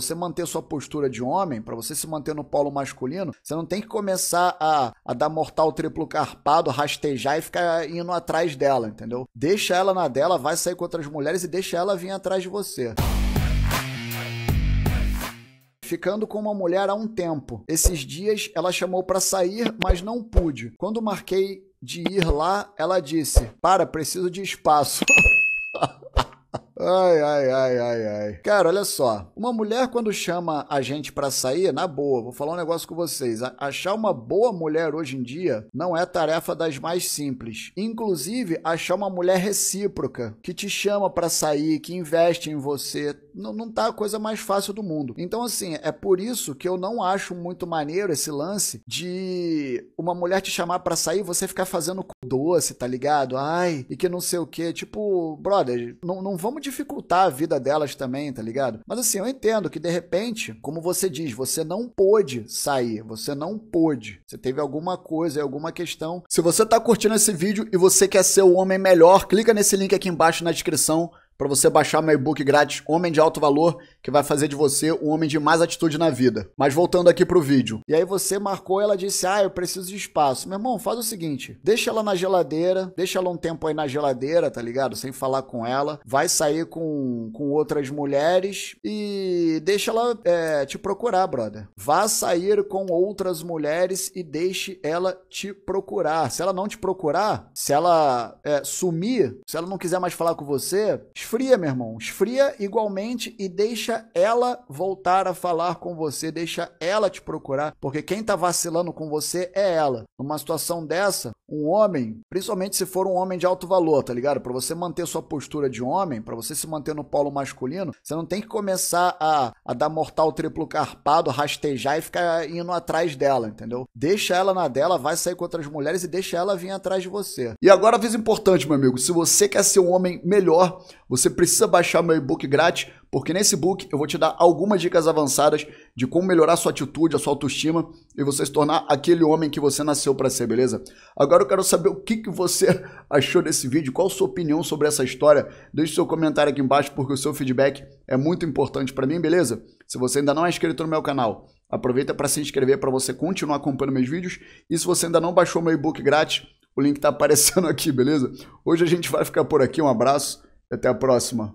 você manter sua postura de homem, para você se manter no polo masculino, você não tem que começar a, a dar mortal triplo carpado, rastejar e ficar indo atrás dela, entendeu? Deixa ela na dela, vai sair com outras mulheres e deixa ela vir atrás de você ficando com uma mulher há um tempo. Esses dias ela chamou para sair, mas não pude. Quando marquei de ir lá, ela disse: Para, preciso de espaço. Ai, ai, ai, ai, ai. Cara, olha só. Uma mulher, quando chama a gente para sair, na boa, vou falar um negócio com vocês. Achar uma boa mulher hoje em dia não é tarefa das mais simples. Inclusive, achar uma mulher recíproca, que te chama para sair, que investe em você, não, não tá a coisa mais fácil do mundo. Então, assim, é por isso que eu não acho muito maneiro esse lance de uma mulher te chamar para sair você ficar fazendo doce, tá ligado? Ai, e que não sei o que. Tipo, brother, não, não vamos dificultar a vida delas também, tá ligado? Mas assim, eu entendo que de repente, como você diz, você não pôde sair, você não pôde. Você teve alguma coisa, alguma questão. Se você tá curtindo esse vídeo e você quer ser o homem melhor, clica nesse link aqui embaixo na descrição para você baixar meu e-book grátis Homem de Alto Valor, que vai fazer de você um homem de mais atitude na vida. Mas voltando aqui pro vídeo. E aí você marcou, ela disse: "Ah, eu preciso de espaço". Meu irmão, faz o seguinte, deixa ela na geladeira, deixa ela um tempo aí na geladeira, tá ligado? Sem falar com ela. Vai sair com, com outras mulheres e deixa ela é, te procurar, brother. Vá sair com outras mulheres e deixe ela te procurar. Se ela não te procurar, se ela é, sumir, se ela não quiser mais falar com você, Esfria, meu irmão, esfria igualmente e deixa ela voltar a falar com você, deixa ela te procurar, porque quem tá vacilando com você é ela. Numa situação dessa, um homem, principalmente se for um homem de alto valor, tá ligado? Para você manter sua postura de homem, para você se manter no polo masculino, você não tem que começar a, a dar mortal triplo carpado, rastejar e ficar indo atrás dela, entendeu? Deixa ela na dela, vai sair com outras mulheres e deixa ela vir atrás de você. E agora, aviso importante, meu amigo, se você quer ser um homem melhor, você precisa baixar meu e-book grátis, porque nesse book eu vou te dar algumas dicas avançadas de como melhorar sua atitude, a sua autoestima e você se tornar aquele homem que você nasceu para ser, beleza? Agora eu quero saber o que, que você achou desse vídeo, qual a sua opinião sobre essa história. Deixe seu comentário aqui embaixo porque o seu feedback é muito importante para mim, beleza? Se você ainda não é inscrito no meu canal, aproveita para se inscrever para você continuar acompanhando meus vídeos. E se você ainda não baixou meu e-book grátis, o link está aparecendo aqui, beleza? Hoje a gente vai ficar por aqui, um abraço até a próxima.